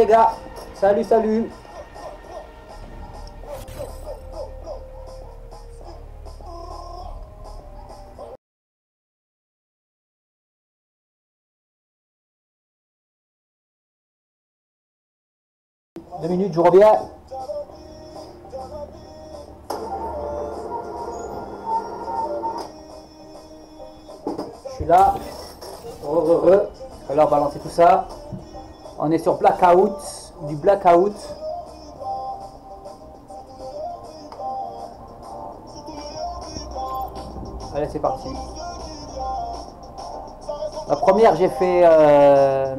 Les gars. Salut, salut. Deux minutes, je reviens. Je suis là. Alors, balancer tout ça. On est sur blackout, du blackout. Allez, c'est parti. La première, j'ai fait, euh,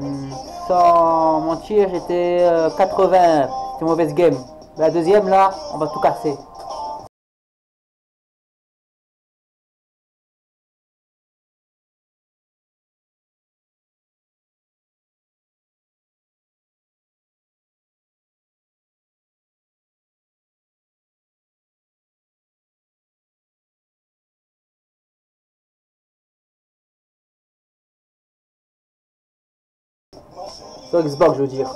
sans mentir, j'étais euh, 80. C'était une mauvaise game. La deuxième, là, on va tout casser. Sur Xbox, je veux dire.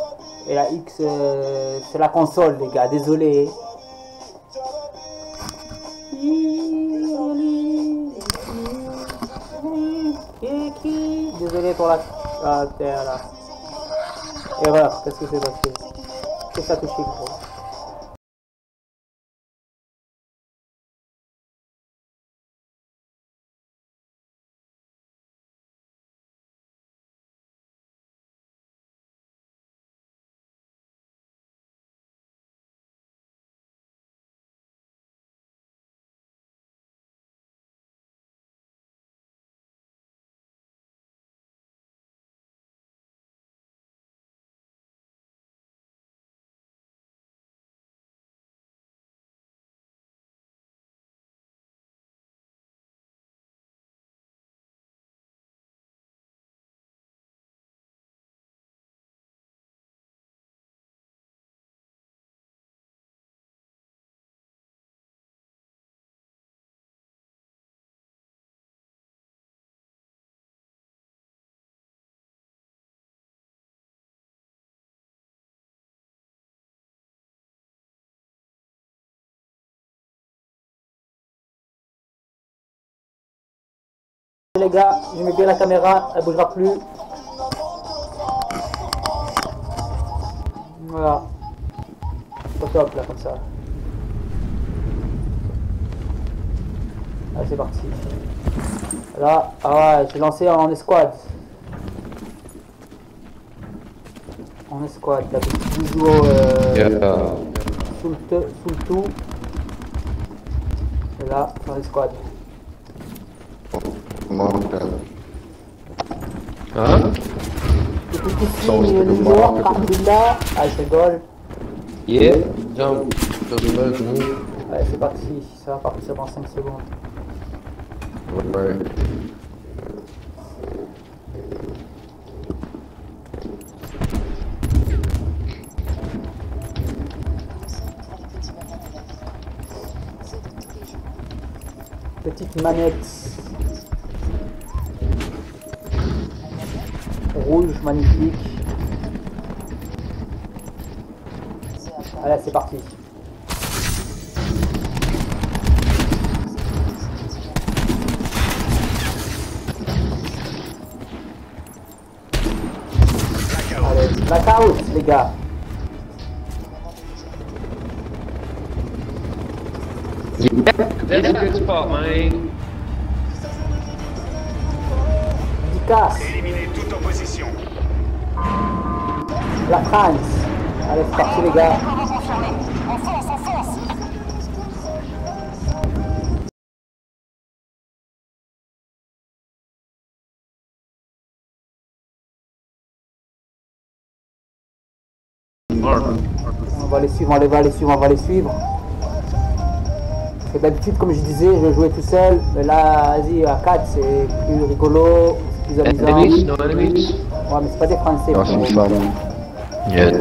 Et la X, euh, c'est la console, les gars. Désolé. Désolé pour la... Ah, là. Erreur, qu'est-ce que c'est passé? Qu'est-ce que ça touché, gros? Les gars, je mets bien la caméra, elle bougera plus. Voilà. Au top là, comme ça. Allez, c'est parti. Là, ah ouais, j'ai lancé en escouade. En escouade, là, bijou euh, Yeah. sous, le te- sous le tout. Et là, en escouade. Hein le le joueur, marque. Alhamdulillah. Ah, je rigole. Yeah. Jump. Doesn't move. Allez, c'est parti. Ça va partir dans 5 secondes. Ouais. Petite manette magnifique. Allez, c'est parti. Allez, blackout, les gars. A good spot, man. Dédicace, Éliminer toute opposition. la France. Allez, c'est parti, les gars. On va les suivre, on va les suivre, on va les suivre. D'habitude, comme je disais, je jouais tout seul. Mais là, vas-y, à 4, c'est plus rigolo. Enemies? No enemies? Ouais, mais c'est pas des Français. Awesome frérot. fun. Yeah,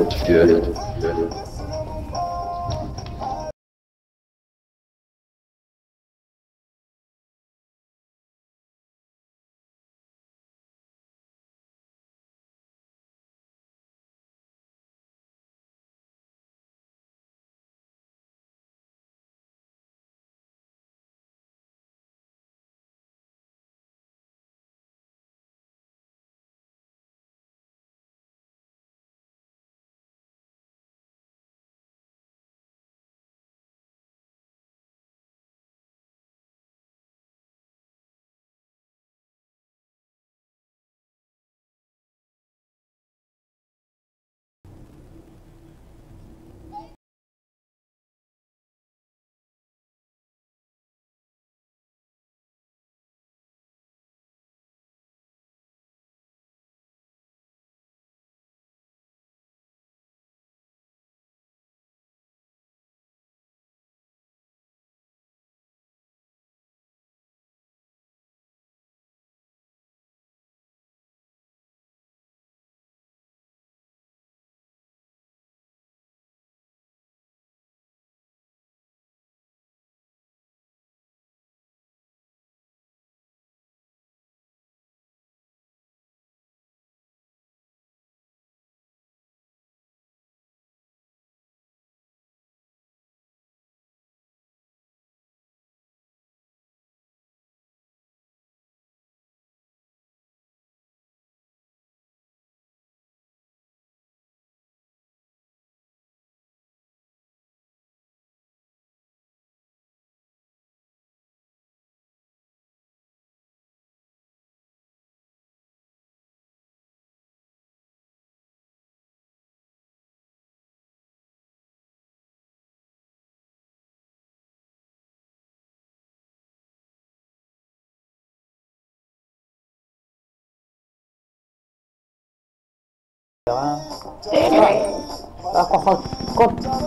Ah,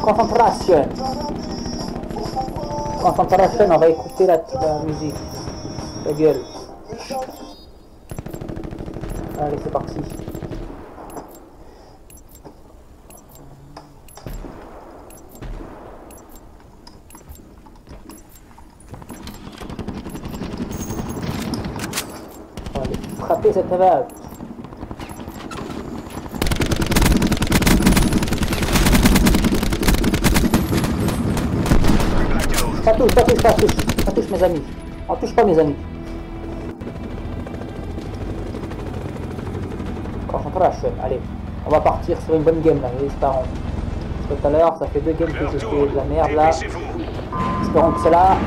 concentration. Concentration, on va écouter la, la musique. La gueule. Allez, c'est parti. Allez, frapper cette vague. Ça touche, ça touche, ça touche. Ça touche mes amis. On touche pas mes amis. Concentration, allez. On va partir sur une bonne game là, espérons. Parce que tout à l'heure, ça fait deux games que j'ai fait de la merde là. Espérons que celle-là,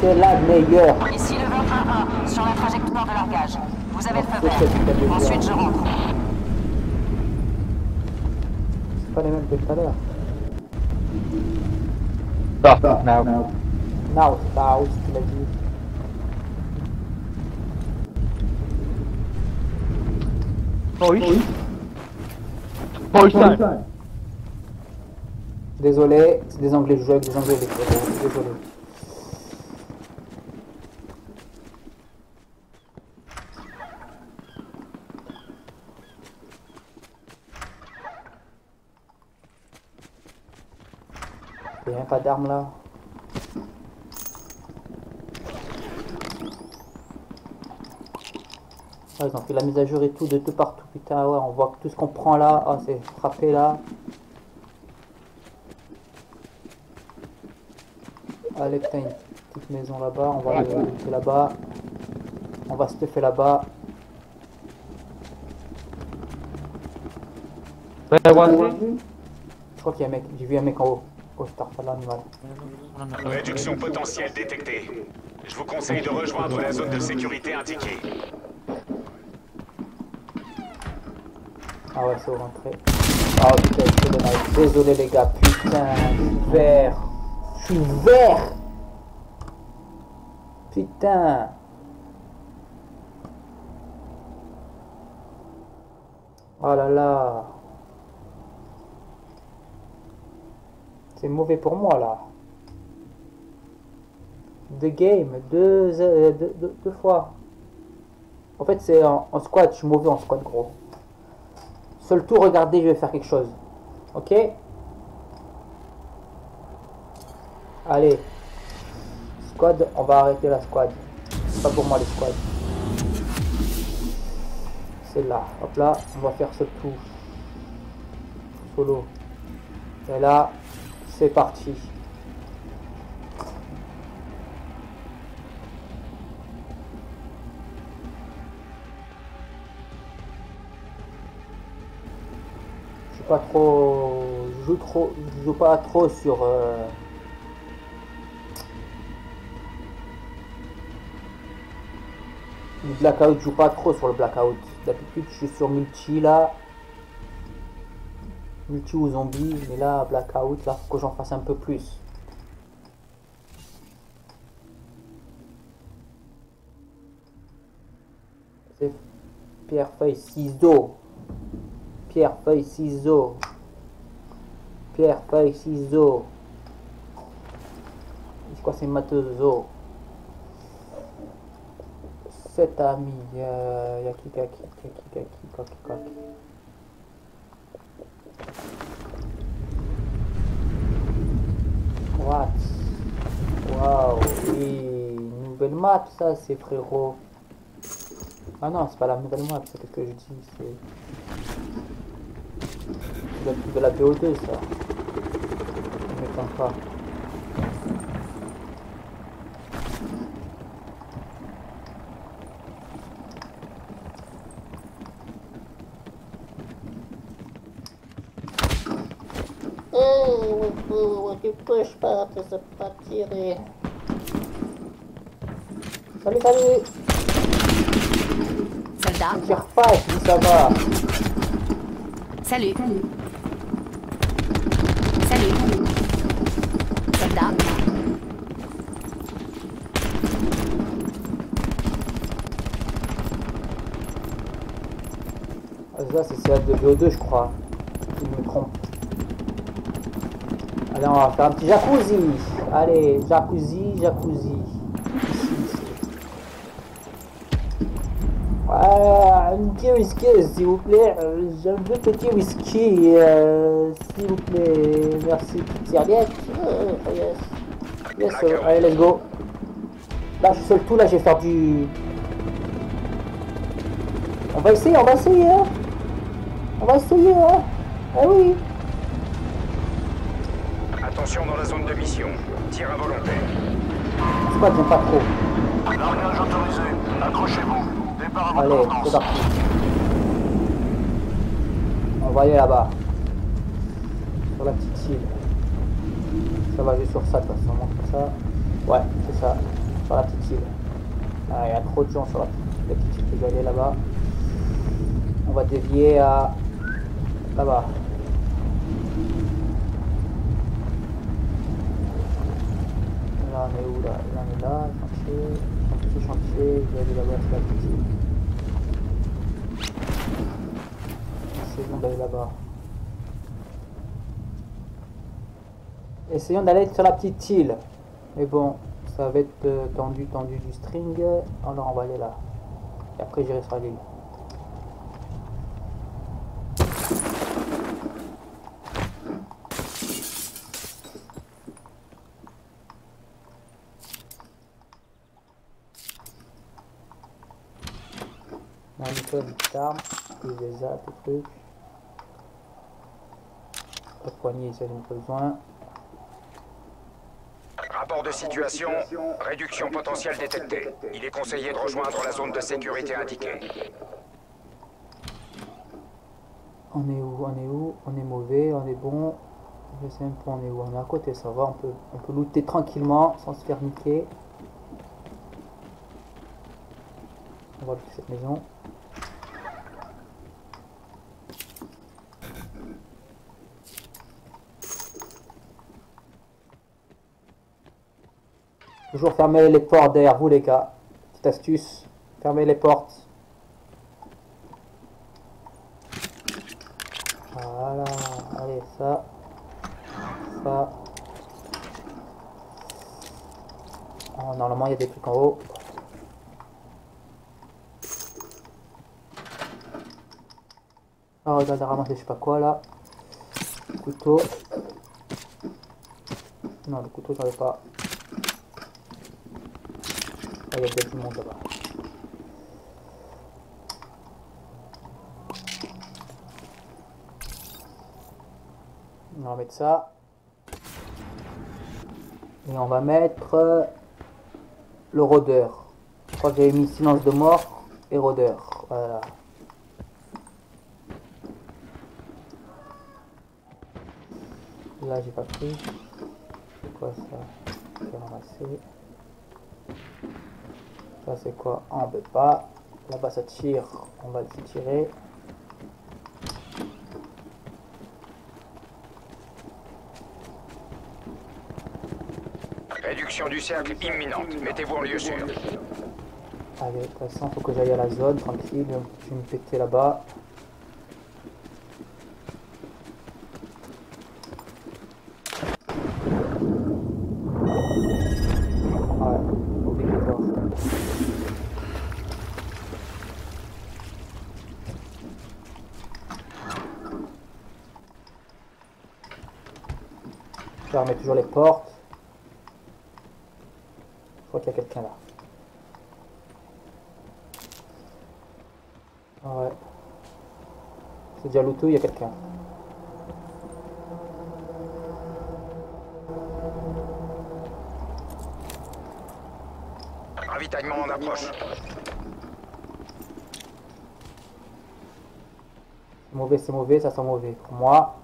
c'est la meilleure. Ici le 21 sur la trajectoire de largage. Vous avez le feu vert. Ensuite, je rentre. C'est pas les mêmes que tout à l'heure. Stop now. Now, c'est pas House qui l'a dit. Voice. Voice time. Désolé, c'est des anglais, je joue avec des anglais. Désolé. Il n'y a pas d'armes là. Ah, ils ont fait la mise à jour et tout de tout partout. Putain, ouais, on voit que tout ce qu'on prend là, ah, c'est frappé là. Allez, putain, une petite maison là-bas. On va le faire là-bas. On va se faire là-bas. It? Je crois qu'il y a un mec. J'ai vu un mec en haut. Oh, je l'animal. Réduction potentielle détectée. Je vous conseille de rejoindre la zone de sécurité indiquée. Ah ouais, c'est rentré. Ah putain, c'est. Désolé les gars, putain, je suis vert. Je suis vert. Putain. Oh là là. C'est mauvais pour moi là. Games, deux, euh, deux, deux- fois. En fait, c'est en, en squad, je suis mauvais en squad gros. Seul tour, regardez, je vais faire quelque chose. Ok Allez. Squad, on va arrêter la squad. C'est pas pour moi les squads. C'est là. Hop là, on va faire ce tour. Solo. Et là, c'est parti. Pas trop. Je joue trop. Je joue pas trop sur. euh, Le blackout, je joue pas trop sur le blackout. D'habitude, je suis sur multi là. Multi ou zombie, mais là, blackout, là, faut que j'en fasse un peu plus. Pierre, feuille, ciseaux. Pierre, feuille, ciseaux. Pierre, feuille, ciseaux. C'est quoi, c'est Matozo. Cet ami, euh, yaki, kaki, kaki, kaki, kaki, kaki. What? Waouh, oui, nouvelle map ça, c'est frérot. Ah non, c'est pas la nouvelle map, c'est ce que je dis, c'est... De, de la BO2 ça. Je m'étonne pas. Oh, tu pushes pas, tu sais pas tirer. Salut, salut! Soldat, Tire pas, je dis ça va. salut. Salut. Soldat, Ça, c'est celle de VO2, je crois. Si je me trompe. Allez, on va faire un petit jacuzzi. Allez, jacuzzi, jacuzzi. Ah, un petit whisky, s'il vous plaît. Euh, J'ai un deux petit whisky, euh, s'il vous plaît. Merci. Yes. Allez, let's go. Là, je suis seul tout, là, je vais faire du... On va essayer, on va essayer, hein. On va essayer, hein. Ah oui. Attention dans la zone de mission. Tir à volonté. Squad, j'aime pas trop. Largage autorisé. Accrochez-vous. Départ à Allez, c'est parti. On va aller là-bas. Sur la petite île. Ça va juste sur ça, toute façon. Comme ça. Ouais, c'est ça. Sur la petite île. Ah, il y a trop de gens sur la petite, île. Vais aller là-bas. On va dévier à... Là-bas. Là, on est où là? Là, on est là. Chantier. Chantier, chantier. Je vais aller là-bas sur la petite île. C'est bon d'aller là-bas. Essayons d'aller sur la petite île. Mais bon, ça va être euh, tendu, tendu du string. Alors on va aller là. Et après j'irai sur l'île. Petite arme, des trucs. De poignée, ça pas besoin. De situation. Réduction potentielle détectée. Il est conseillé de rejoindre la zone de sécurité indiquée. On est où On est où? On est mauvais, on est bon. Je sais même pas on est où? On est à côté, ça va. On peut, on peut looter tranquillement sans se faire niquer. On va looter cette maison. Toujours fermer les portes derrière vous les gars. Petite astuce. Fermez les portes. Voilà, allez, ça, ça. Oh, normalement, il y a des trucs en haut. Oh, regarde, ramasser je sais pas quoi là. Couteau. Non, le couteau, j'en ai pas. Il y a peut-être monde là-bas. On va mettre ça. Et on va mettre euh, le rôdeur. Je crois que j'avais mis silence de mort et rôdeur. Voilà. Là, j'ai pas pris. C'est quoi ça? Je vais. Ça, c'est quoi Ah, on peut pas. Là-bas, ça tire. On va le tirer. Réduction du cercle imminente. Mettez-vous en lieu sûr. Allez, de toute façon, faut que j'aille à la zone, tranquille. Je vais me péter là-bas. Ouais, obligatoire. Je remets toujours les portes. Je crois qu'il y a quelqu'un là. Ouais. C'est déjà l'auto, il y a quelqu'un. Ravitaillement en approche. C'est mauvais, c'est mauvais, ça sent mauvais. Pour moi.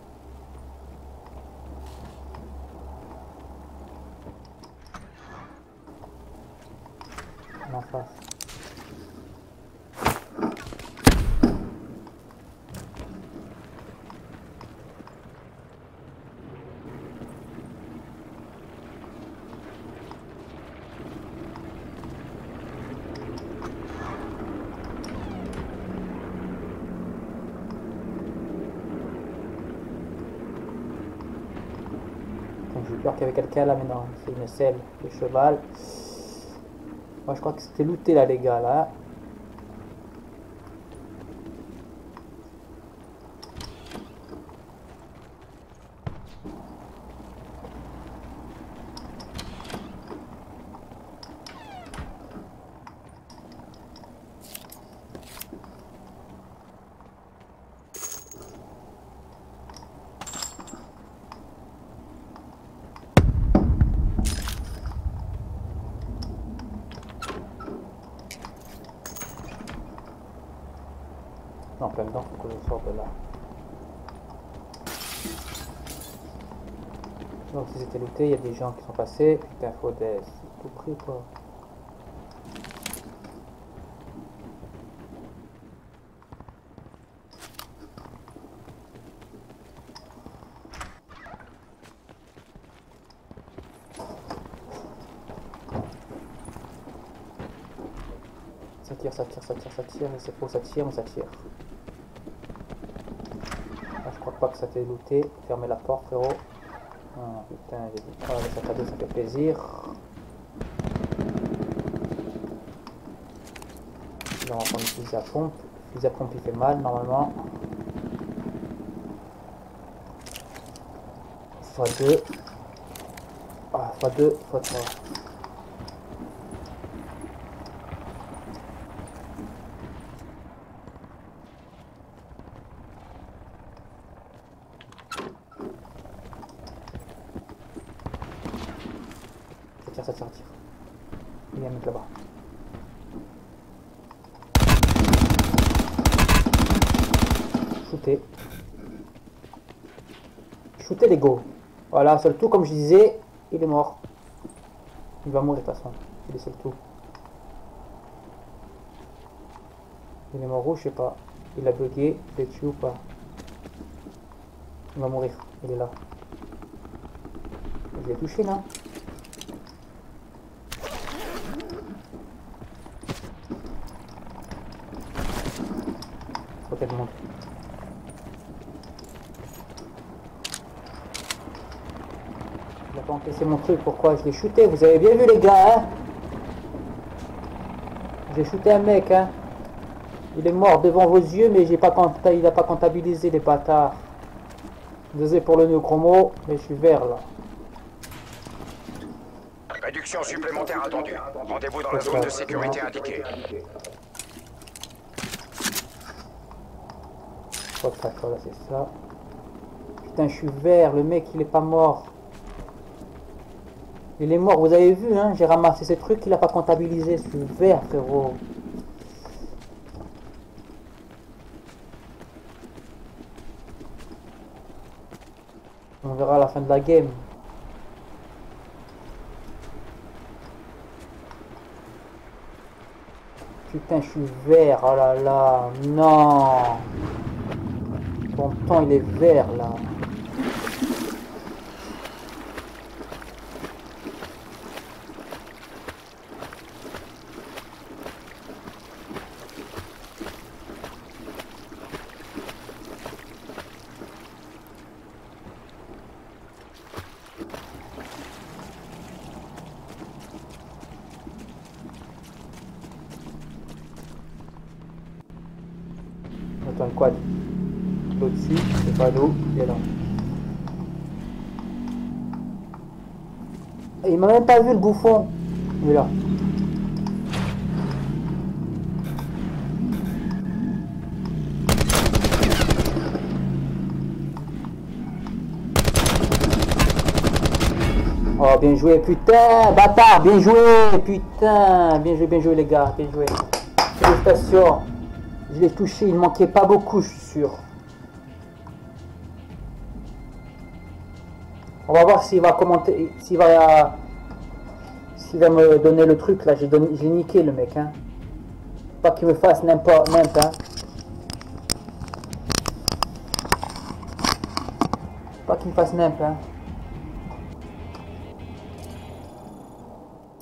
En face. peur qu'il y avait quelqu'un là, mais non, c'est une selle de cheval. Moi, je crois que c'était looté là, les gars, là. Non, en plein temps, faut que je sorte de là. Il y a des gens qui sont passés. Putain, faut des... tout pris quoi. Ça tire, ça tire, ça tire, ça tire, et c'est faux, ça tire, mais ça tire. Ah, je crois pas que ça t'ait looté. Fermez la porte, frérot. Ah, putain, j'ai dit. Ah, le sac à dos, ça fait plaisir. Là, on va prendre le fusil à pompe. Le à pompe, il fait mal, normalement. Fois 2. Ah, fois 2, fois 3. Ça tire, ça tire, ça tire. Il y a un mec là-bas. Shooter. Shooter les go. C'est le tout, comme je disais, il est mort. Il va mourir de toute façon. Il est seul tout. Il est mort où, je sais pas. Il a bugué, il est tué ou pas. Il va mourir, il est là. Je l'ai touché là. Encaissé mon truc, pourquoi je l'ai shooté Vous avez bien vu les gars, hein J'ai shooté un mec, hein Il est mort devant vos yeux, mais j'ai pas il a pas comptabilisé les bâtards. Désolé pour le néo-chromo, mais je suis vert là. Réduction supplémentaire attendue. Rendez-vous dans la zone de sécurité indiquée. Que ça, voilà, c'est ça. Putain, je suis vert, le mec il est pas mort. Il est mort, vous avez vu, hein, j'ai ramassé ce truc, il a pas comptabilisé, suis vert, frérot. On verra à la fin de la game. Putain, je suis vert, oh là là, non. Ton temps, il est vert, là. Attends, quoi L'autre ici, c'est pas d'eau, il est là. Et il m'a même pas vu le bouffon. Il est là. Oh, bien joué, putain, bâtard, bien joué, putain, bien joué, bien joué les gars, bien joué. Félicitations. Je l'ai touché, il manquait pas beaucoup, je suis sûr. On va voir s'il va commenter, s'il va, s'il va me donner le truc là. J'ai j'ai niqué le mec, hein. Pas qu'il me fasse n'importe, n'importe. Hein. Pas qu'il me fasse n'importe. Hein.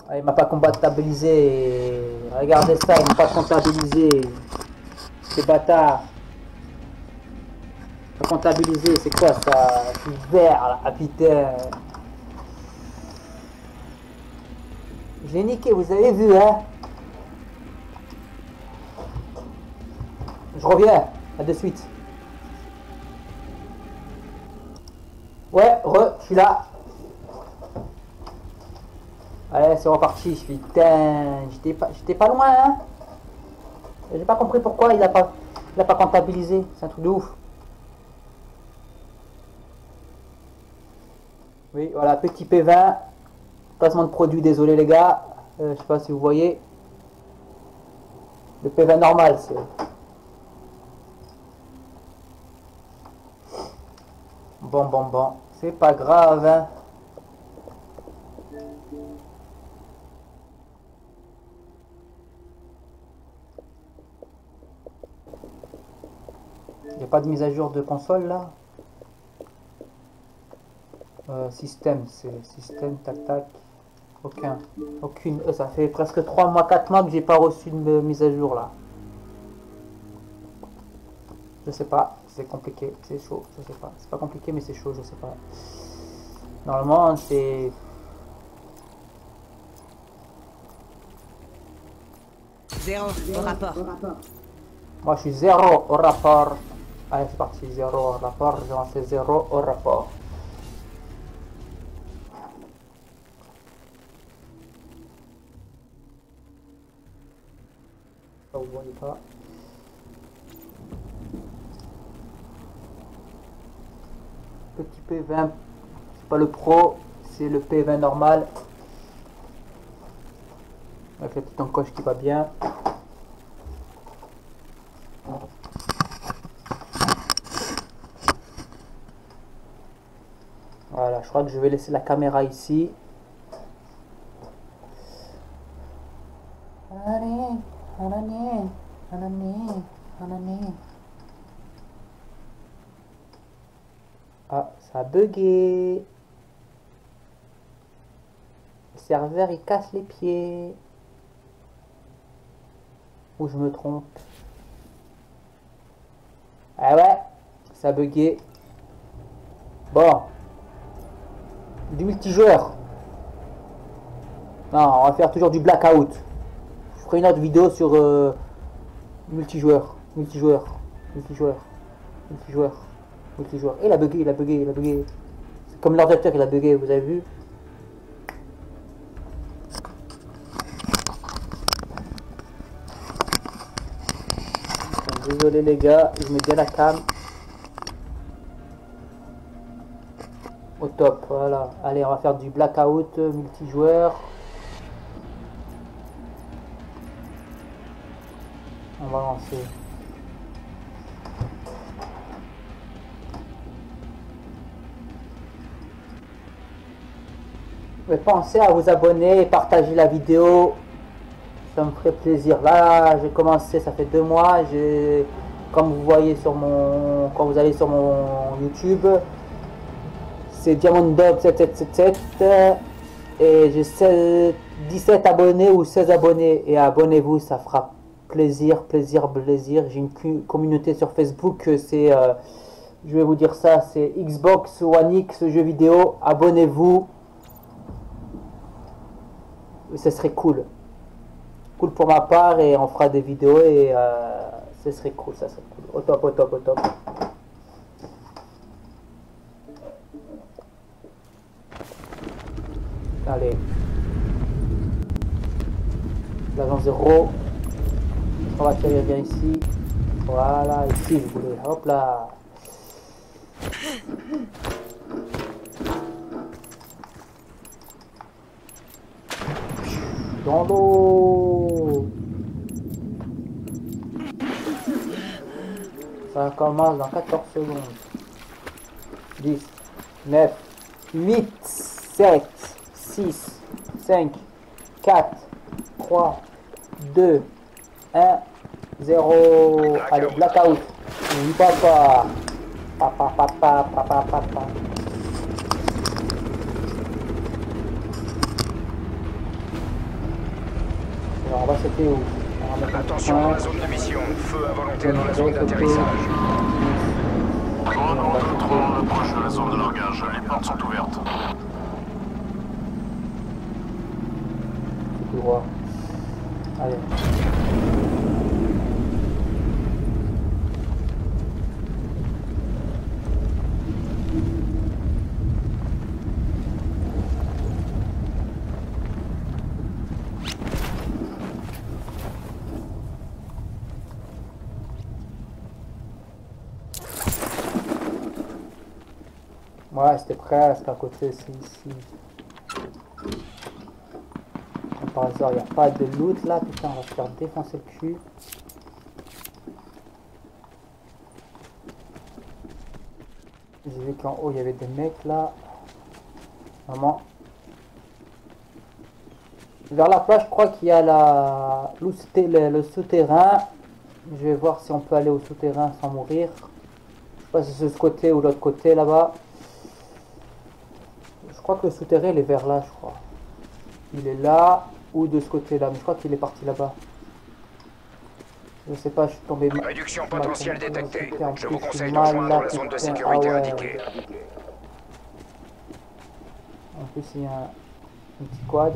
Ah, il m'a pas comptabilisé. Regardez ça, il m'a pas comptabilisé. C'est bâtard. Pas comptabilisé, c'est quoi ça Je suis vert là, putain. Je l'ai niqué, vous avez vu, hein Je reviens, à de suite. Ouais, re, je suis là. Allez, c'est reparti. Putain, j'étais pas, j'étais pas loin, hein J'ai pas compris pourquoi il a pas, il a pas comptabilisé. C'est un truc de ouf. Oui, voilà, petit P20. Placement de produit, désolé les gars. Euh, je sais pas si vous voyez. Le P20 normal, c'est... Bon, bon, bon. C'est pas grave, hein. Il n'y a pas de mise à jour de console là? Euh, Système, c'est système, tac tac. Aucun. Aucune. Euh, ça fait presque 3 mois, 4 mois que j'ai pas reçu de mise à jour là. Je sais pas, c'est compliqué, c'est chaud, je sais pas. C'est pas compliqué mais c'est chaud, je sais pas. Normalement c'est... Zéro au rapport. Moi je suis zéro au rapport. Allez c'est parti, zéro au rapport, j'ai lancé zéro au rapport. Vous voyez pas. Petit P20, c'est pas le pro, c'est le P20 normal. Avec la petite encoche qui va bien. Voilà, je crois que je vais laisser la caméra ici. Allez, allez, allez, allez. Ah, ça a bugué. Le serveur il casse les pieds. Ou je me trompe. Ah ouais, ça a bugué. Bon. Du multijoueur. Non, on va faire toujours du blackout. Une autre vidéo sur euh, multijoueur. Multijoueur. Multijoueur. Multijoueur. Multijoueur. Et il a bugué, il a bugué, il a bugué. C'est comme l'ordinateur, il a bugué, vous avez vu Désolé les gars, je mets bien la cam. Au top, voilà. Allez, on va faire du blackout multijoueur. Mais pensez à vous abonner et partager la vidéo. Ça me ferait plaisir. Là, j'ai commencé, ça fait deux mois. Comme vous voyez sur mon, quand vous allez sur mon YouTube, c'est Diamond 7777 et j'ai 17 abonnés ou 16 abonnés et abonnez-vous, ça fera plaisir, plaisir, plaisir. J'ai une communauté sur Facebook, c'est, euh, je vais vous dire ça, c'est Xbox One X jeux vidéo. Abonnez-vous ce serait cool. Cool pour ma part et on fera des vidéos et euh, ce serait cool, ça serait cool. Au top, au top, au top. Allez. L'agent 0. On va tirer bien ici. Voilà, ici vous voulez. Hop là. dans. Ça commence dans 14 secondes. 10, 9, 8, 7, 6, 5, 4, 3, 2, 1, 0. Allez, blackout. Papa. Papa, papa, papa, papa. Alors, on va sauter où? On va Attention dans la zone de mission. Feu à volonté dans la zone d'atterrissage. Drone ordre 3, on approche de la zone de largage. Les portes sont ouvertes. droit. Allez. C'était presque à côté, c'est ici. Par hasard, il n'y a pas de loot là, putain, on va se faire défoncer le cul. J'ai vu qu'en haut il y avait des mecs là. Vraiment. Vers la plage, je crois qu'il y a la... le, le souterrain. Je vais voir si on peut aller au souterrain sans mourir. Je sais pas si c'est ce côté ou l'autre côté là-bas. Je crois que le souterrain il est vers là, je crois. Il est là ou de ce côté-là, mais je crois qu'il est parti là-bas. Je sais pas, je suis tombé mal. Réduction potentielle détectée. Je vous conseille de rejoindre la zone de sécurité ah ouais. indiquée. En plus, il y a un, un petit quad.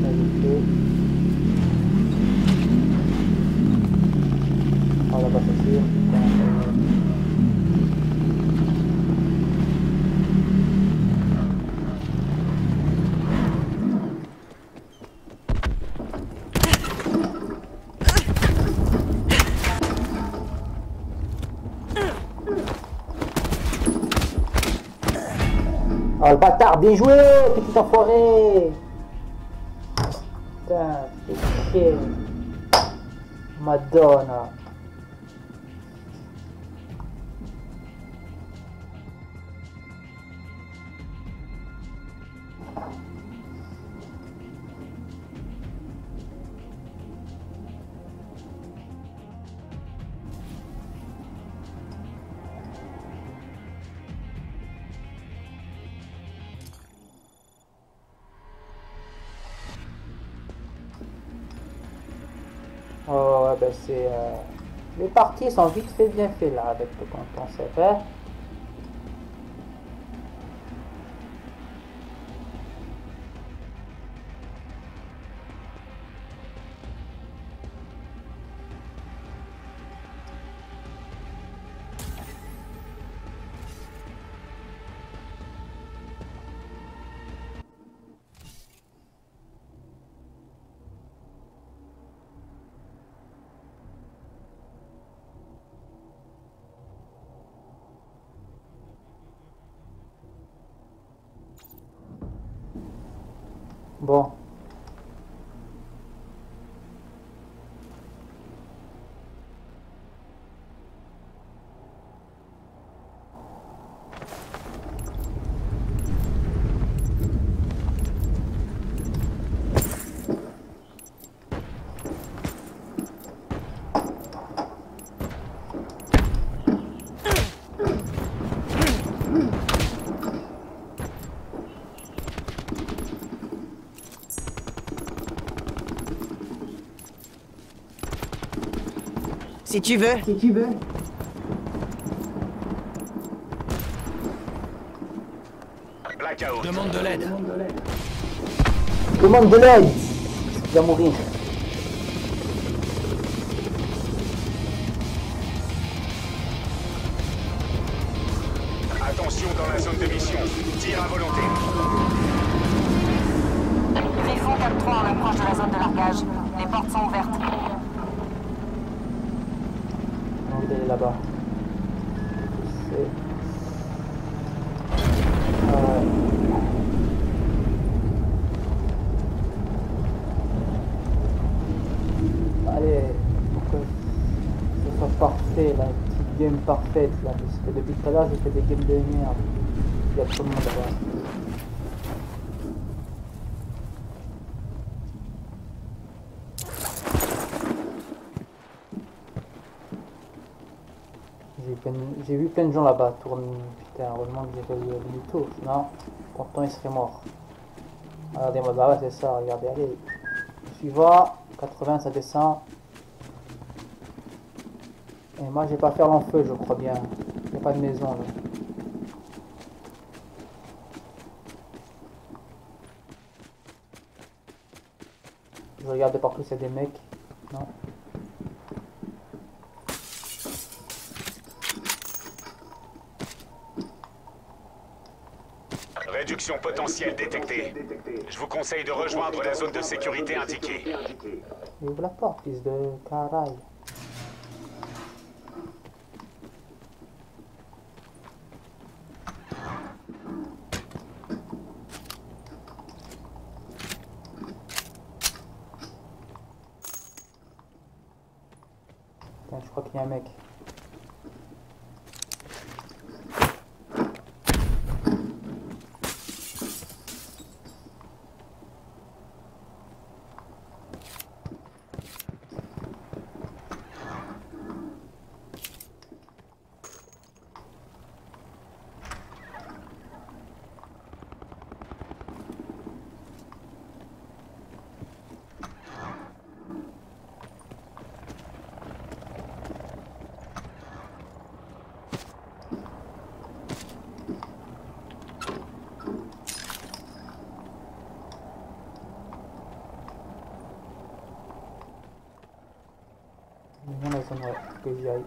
Ça, il est fait. Ah, là-bas, c'est sûr. Putain, euh, Bien joué, petit enfoiré Putain, chier. Madonna. Euh, Les parties sont vite fait bien fait là, avec le compte on bo Si tu veux. Si tu veux. Blackout. Demande de l'aide. Demande de l'aide Il va mourir. Là-bas. J'ai eu plein de- j'ai vu plein de gens là-bas tourner. Putain, heureusement que j'ai du tout. Sinon, pourtant il serait mort. Regardez-moi, bah ouais, c'est ça, regardez, allez. Suivant, 80, ça descend. Et moi, je vais pas faire l'enfeu, je crois bien. Pas de maison là. Je regarde partout, c'est des mecs. Non. Réduction potentielle détectée. Je vous conseille de rejoindre la zone de sécurité indiquée. Ouvre la porte, fils de caraille. Putain, je crois qu'il y a un mec. Non, mais ça m'aimerait j'y aille.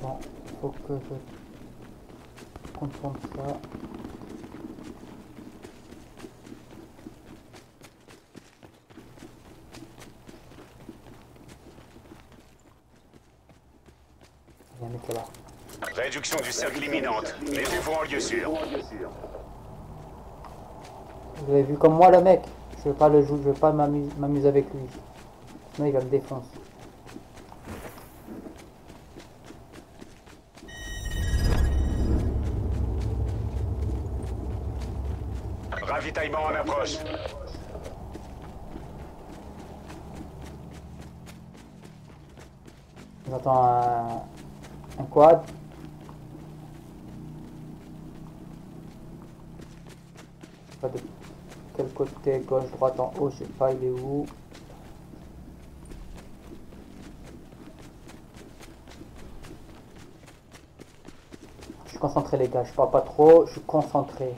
Bon, faut que je contourne ça. Il y a un mec là. Réduction du cercle imminente. Mettez-vous en lieu sûr. Vous avez vu comme moi le mec Je veux pas le jouer, je veux pas m'amu- m'amuser avec lui. Sinon il va me défoncer. Ravitaillement en approche. J'entends un, un quad. Je sais pas de quel côté, gauche, droite, en haut, je sais pas il est où. Je suis concentré les gars, je parle pas trop, je suis concentré.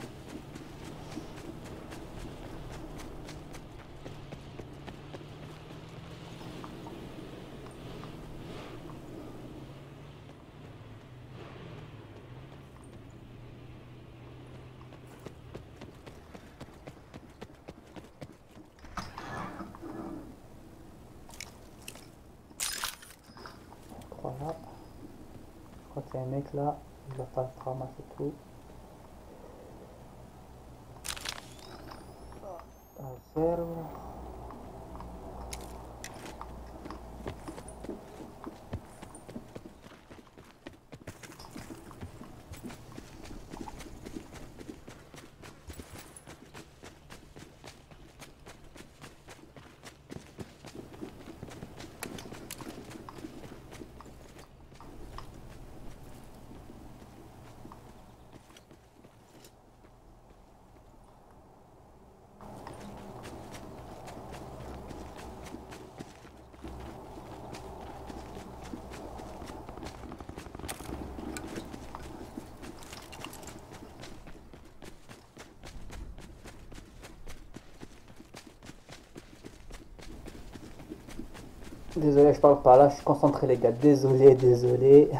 Voilà. Je crois qu'il y a un mec là, il va pas ramasser tout. À zéro. Désolé, je parle pas là, je suis concentré les gars. Désolé, désolé.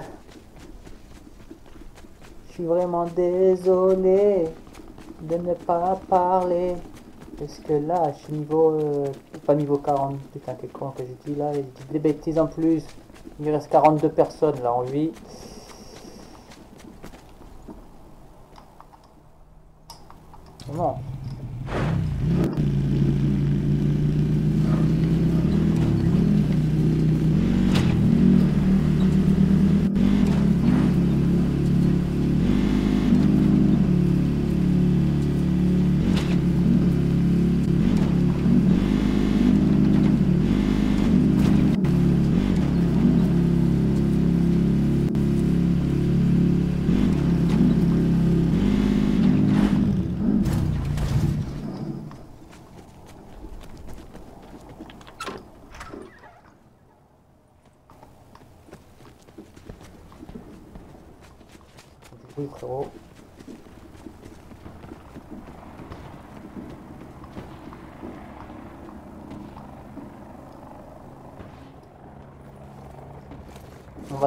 Je suis vraiment désolé de ne pas parler. Parce que là, je suis niveau... euh, pas niveau 40. Putain, quel con que j'ai dit là? J'ai dit des bêtises en plus. Il reste 42 personnes là en vie.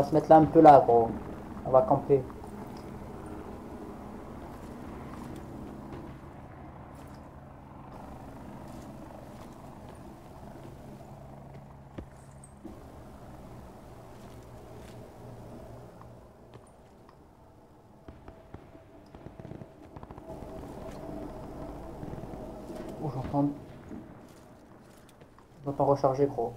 Se mettre là un peu là, gros. On va camper. Oh, j'entends... J'entends recharger, gros.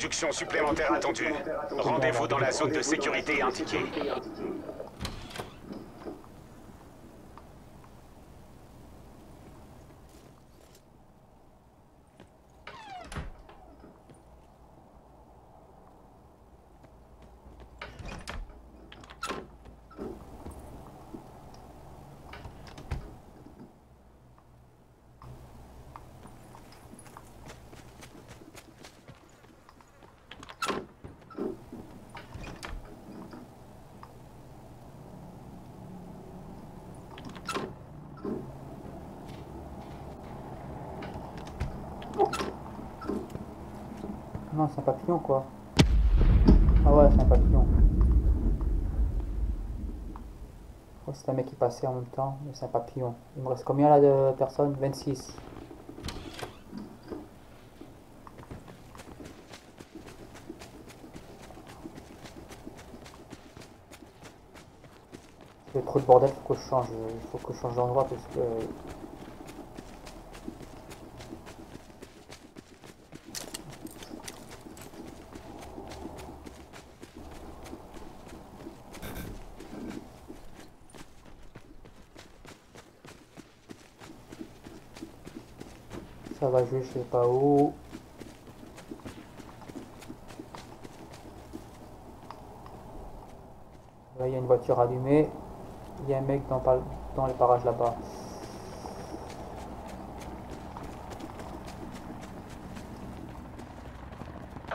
Réduction supplémentaire attendue. Rendez-vous dans la zone de sécurité indiquée. Non, c'est un quoi. Ah ouais, c'est un papillon. Oh, c'est un mec qui passait en même temps, mais c'est un papillon. Il me reste combien là de personnes? 26. Il y a trop de bordel, faut que je change, faut que je change d'endroit parce que je sais pas où. Là il y a une voiture allumée. Il y a un mec dans, dans les parages là-bas.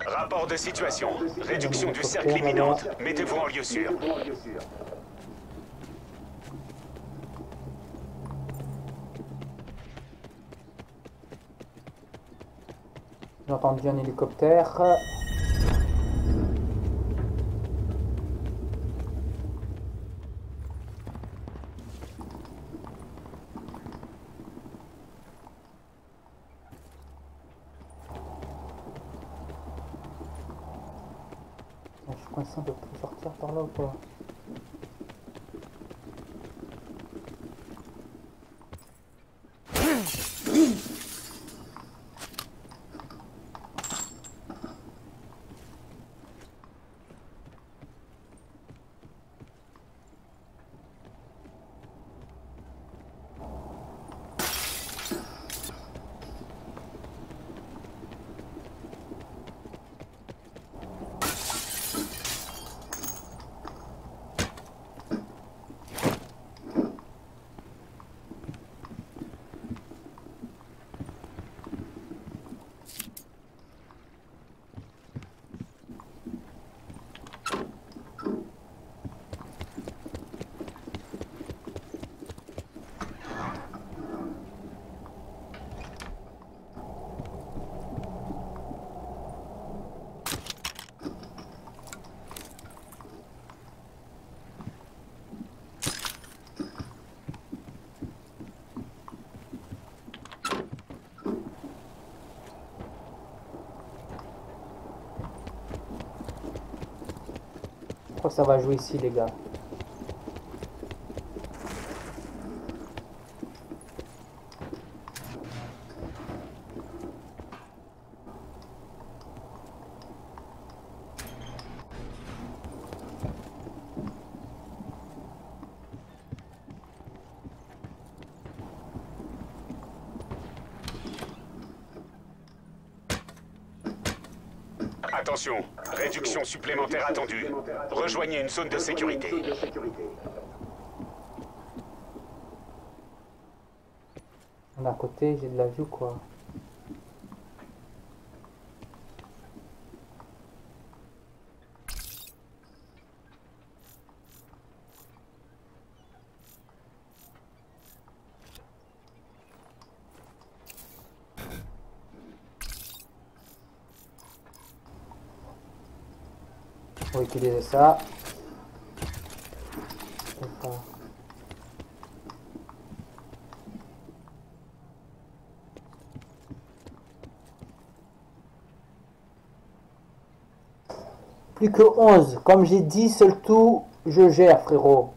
Rapport de situation. Réduction du cercle imminente. Mettez-vous en lieu sûr. J'ai entendu un hélicoptère. Ah, Je suis coincé, on peut plus sortir par là ou pas Je ça va jouer ici les gars. Attention, réduction supplémentaire attendue. Rejoignez une zone de sécurité. À côté, j'ai de la vue quoi. Plus que 11. Comme j'ai dit, seul tout, je gère, frérot.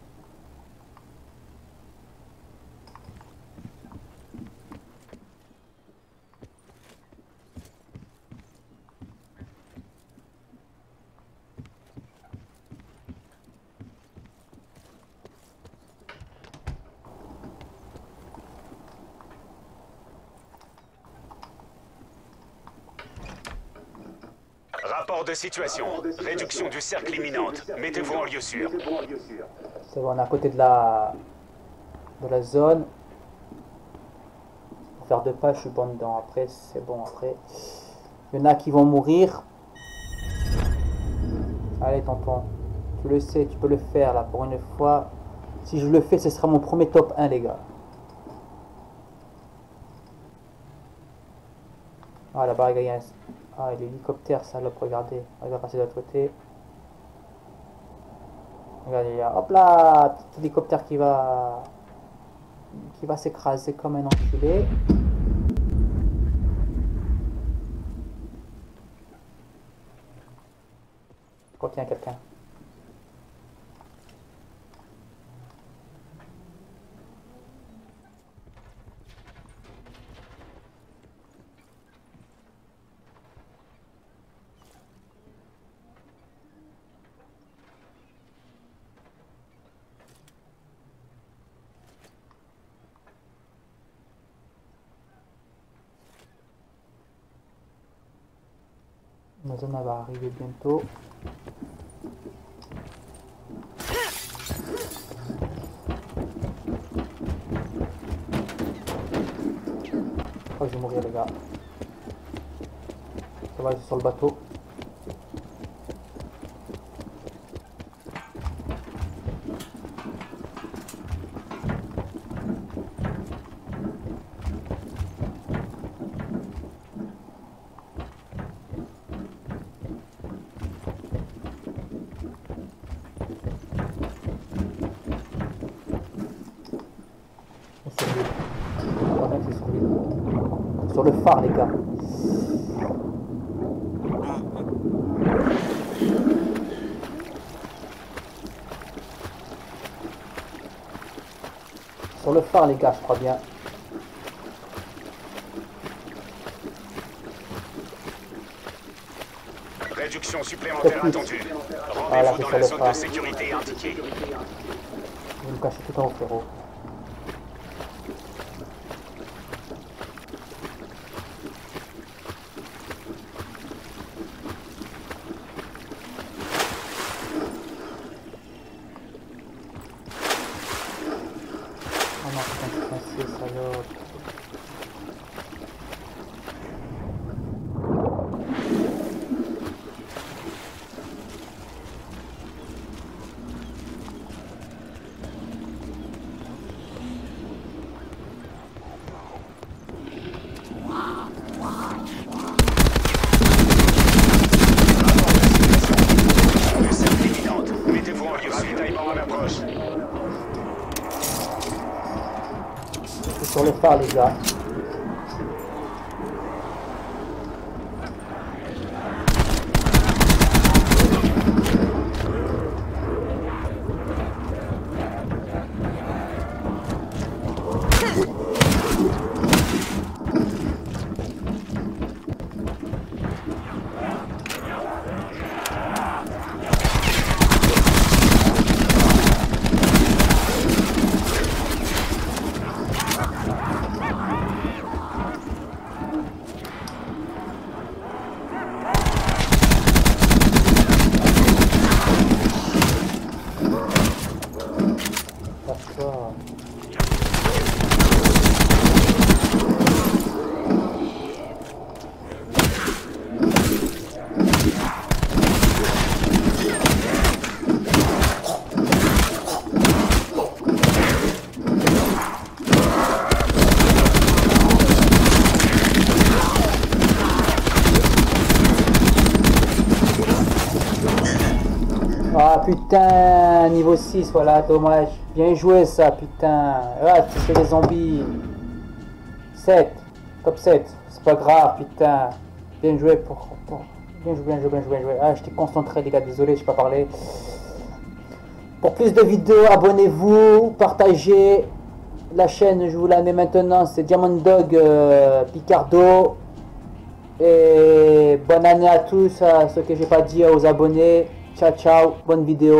Rapport de situation. Réduction du cercle imminente. Mettez-vous en lieu sûr. C'est bon, on est à côté de la, de la zone. Faire deux pas, je suis bon dedans. Après, c'est bon. Après, il y en a qui vont mourir. Allez, tonton. Tu le sais, tu peux le faire là pour une fois. Si je le fais, ce sera mon premier top 1, les gars. Ah, là-bas. Ah, l'hélicoptère, salope, regardez. Il va passer de l'autre côté. Regardez, a, hop là, petit hélicoptère qui va, qui va s'écraser comme un enculé. Je crois qu'il y a quelqu'un. La zone va arriver bientôt. Je je vais mourir les gars. Ça va, suis sur le bateau. Sur l'île. On est sur l'île. Sur le phare les gars. Sur le phare les gars, je crois bien. Réduction supplémentaire attendue. Rendez-vous dans la zone de sécurité indiquée. Je vais me cacher tout en haut frérot. 6, voilà, dommage. Bien joué ça, putain. Ah, fais les zombies. 7, top 7. C'est pas grave, putain. Bien joué pour, Bien joué, bien joué, bien joué, bien joué. Ah, j'étais concentré, les gars, désolé, je pas parlé. Pour plus de vidéos, abonnez-vous, partagez. La chaîne, je vous la mets maintenant, c'est Diamond Dog euh, Picardo. Et bonne année à tous, à ceux que j'ai pas dit, aux abonnés. Ciao, ciao, bonne vidéo.